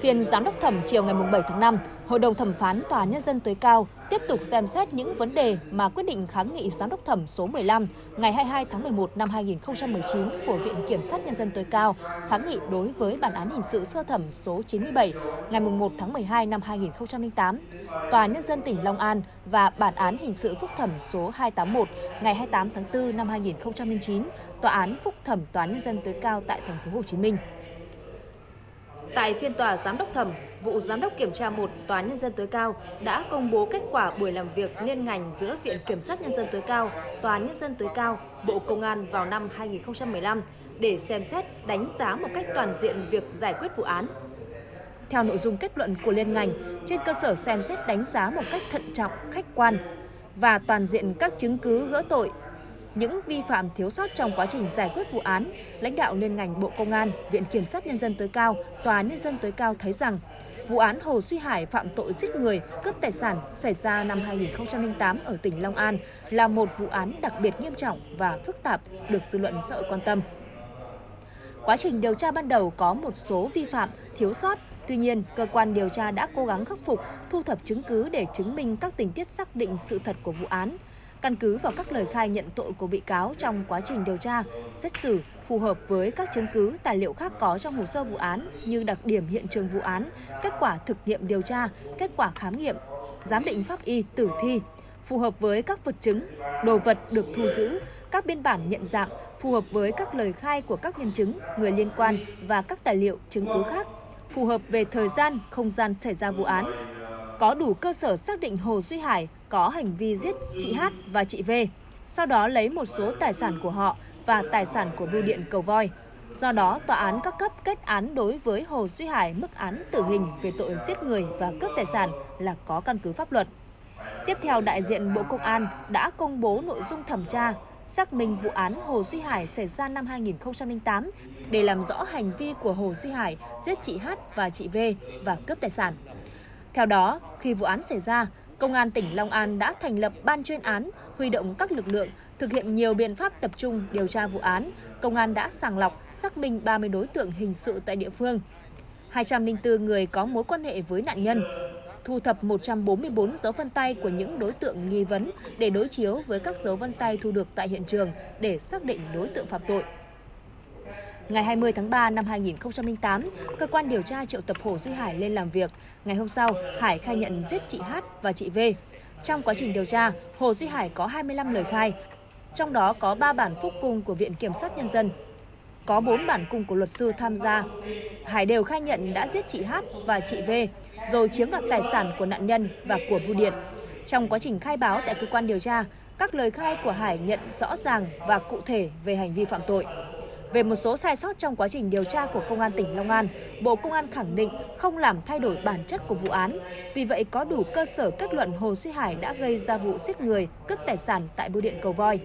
Phiên giám đốc thẩm chiều ngày 7 tháng 5, Hội đồng thẩm phán Tòa Nhân dân tối cao tiếp tục xem xét những vấn đề mà quyết định kháng nghị giám đốc thẩm số 15 ngày 22 tháng 11 năm 2019 của Viện Kiểm sát Nhân dân tối cao kháng nghị đối với bản án hình sự sơ thẩm số 97 ngày 1 tháng 12 năm 2008, Tòa Nhân dân tỉnh Long An và bản án hình sự phúc thẩm số 281 ngày 28 tháng 4 năm 2009, Tòa án phúc thẩm Tòa Nhân dân tối cao tại thành phố Hồ Chí Minh. Tại phiên tòa giám đốc thẩm, vụ giám đốc kiểm tra 1 Tòa Nhân dân tối cao đã công bố kết quả buổi làm việc liên ngành giữa Viện Kiểm sát Nhân dân tối cao, Tòa Nhân dân tối cao, Bộ Công an vào năm 2015 để xem xét đánh giá một cách toàn diện việc giải quyết vụ án. Theo nội dung kết luận của liên ngành, trên cơ sở xem xét đánh giá một cách thận trọng, khách quan và toàn diện các chứng cứ gỡ tội, những vi phạm thiếu sót trong quá trình giải quyết vụ án, lãnh đạo liên ngành Bộ Công an, Viện Kiểm sát Nhân dân tối cao, Tòa Nhân dân tối cao thấy rằng vụ án Hồ Duy Hải phạm tội giết người, cướp tài sản xảy ra năm 2008 ở tỉnh Long An là một vụ án đặc biệt nghiêm trọng và phức tạp được dư luận xã hội quan tâm. Quá trình điều tra ban đầu có một số vi phạm, thiếu sót, Tuy nhiên, cơ quan điều tra đã cố gắng khắc phục, thu thập chứng cứ để chứng minh các tình tiết xác định sự thật của vụ án, Căn cứ vào các lời khai nhận tội của bị cáo trong quá trình điều tra, xét xử phù hợp với các chứng cứ tài liệu khác có trong hồ sơ vụ án như đặc điểm hiện trường vụ án, kết quả thực nghiệm điều tra, kết quả khám nghiệm, giám định pháp y tử thi, phù hợp với các vật chứng, đồ vật được thu giữ, các biên bản nhận dạng phù hợp với các lời khai của các nhân chứng, người liên quan và các tài liệu chứng cứ khác, phù hợp về thời gian, không gian xảy ra vụ án, có đủ cơ sở xác định Hồ Duy Hải có hành vi giết chị H và chị V, sau đó lấy một số tài sản của họ và tài sản của bưu điện Cầu Voi. Do đó, tòa án các cấp kết án đối với Hồ Duy Hải mức án tử hình về tội giết người và cướp tài sản là có căn cứ pháp luật. Tiếp theo, đại diện Bộ Công an đã công bố nội dung thẩm tra, xác minh vụ án Hồ Duy Hải xảy ra năm 2008 để làm rõ hành vi của Hồ Duy Hải giết chị H và chị V và cướp tài sản. Theo đó, khi vụ án xảy ra, Công an tỉnh Long An đã thành lập ban chuyên án, huy động các lực lượng, thực hiện nhiều biện pháp tập trung điều tra vụ án. Công an đã sàng lọc, xác minh 30 đối tượng hình sự tại địa phương. 204 người có mối quan hệ với nạn nhân, thu thập 144 dấu vân tay của những đối tượng nghi vấn để đối chiếu với các dấu vân tay thu được tại hiện trường để xác định đối tượng phạm tội. Ngày 20 tháng 3 năm 2008, cơ quan điều tra triệu tập Hồ Duy Hải lên làm việc. Ngày hôm sau, Hải khai nhận giết chị H và chị V. Trong quá trình điều tra, Hồ Duy Hải có 25 lời khai, trong đó có 3 bản phúc cung của Viện Kiểm sát Nhân dân, có 4 bản cung của luật sư tham gia. Hải đều khai nhận đã giết chị H và chị V, rồi chiếm đoạt tài sản của nạn nhân và của bưu điện. Trong quá trình khai báo tại cơ quan điều tra, các lời khai của Hải nhận rõ ràng và cụ thể về hành vi phạm tội. Về một số sai sót trong quá trình điều tra của Công an tỉnh Long An, Bộ Công an khẳng định không làm thay đổi bản chất của vụ án. Vì vậy có đủ cơ sở kết luận Hồ Duy Hải đã gây ra vụ giết người, cướp tài sản tại bưu điện Cầu Voi.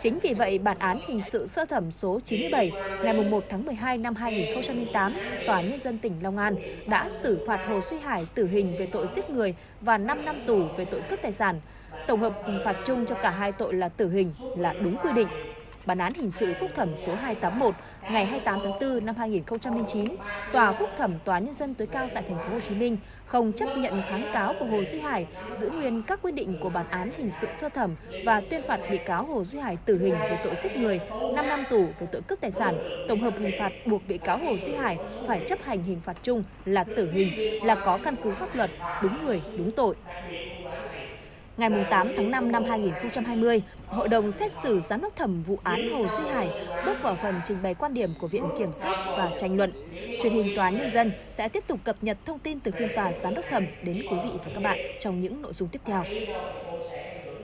Chính vì vậy, bản án hình sự sơ thẩm số 97 ngày 1 tháng 12 năm 2008, Tòa án Nhân dân tỉnh Long An đã xử phạt Hồ Duy Hải tử hình về tội giết người và 5 năm tù về tội cướp tài sản. Tổng hợp hình phạt chung cho cả hai tội là tử hình là đúng quy định bản án hình sự phúc thẩm số 281 ngày 28 tháng 4 năm 2009, Tòa phúc thẩm Tòa nhân dân tối cao tại thành phố Hồ Chí Minh không chấp nhận kháng cáo của Hồ Duy Hải, giữ nguyên các quyết định của bản án hình sự sơ thẩm và tuyên phạt bị cáo Hồ Duy Hải tử hình về tội giết người, 5 năm tù về tội cướp tài sản. Tổng hợp hình phạt buộc bị cáo Hồ Duy Hải phải chấp hành hình phạt chung là tử hình là có căn cứ pháp luật, đúng người, đúng tội. Ngày 8 tháng 5 năm 2020, Hội đồng xét xử giám đốc thẩm vụ án Hồ Duy Hải bước vào phần trình bày quan điểm của Viện Kiểm sát và tranh luận. Truyền hình Tòa án Nhân dân sẽ tiếp tục cập nhật thông tin từ phiên tòa giám đốc thẩm đến quý vị và các bạn trong những nội dung tiếp theo.